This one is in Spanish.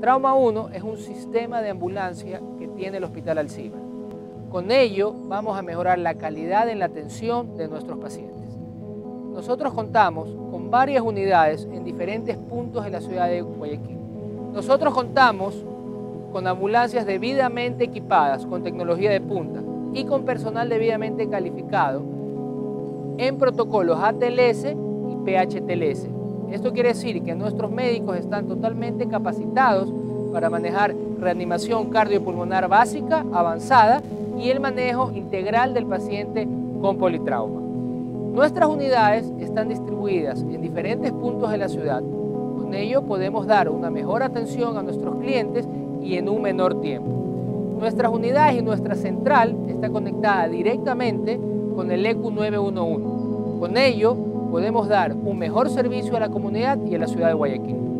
Trauma 1 es un sistema de ambulancia que tiene el Hospital Alcibar. Con ello vamos a mejorar la calidad en la atención de nuestros pacientes. Nosotros contamos con varias unidades en diferentes puntos de la ciudad de Guayaquil. Nosotros contamos con ambulancias debidamente equipadas con tecnología de punta y con personal debidamente calificado en protocolos ATLS y PHTLS. Esto quiere decir que nuestros médicos están totalmente capacitados para manejar reanimación cardiopulmonar básica, avanzada y el manejo integral del paciente con politrauma. Nuestras unidades están distribuidas en diferentes puntos de la ciudad. Con ello podemos dar una mejor atención a nuestros clientes y en un menor tiempo. Nuestras unidades y nuestra central está conectada directamente con el ECU 911. Con ello podemos dar un mejor servicio a la comunidad y a la ciudad de Guayaquil.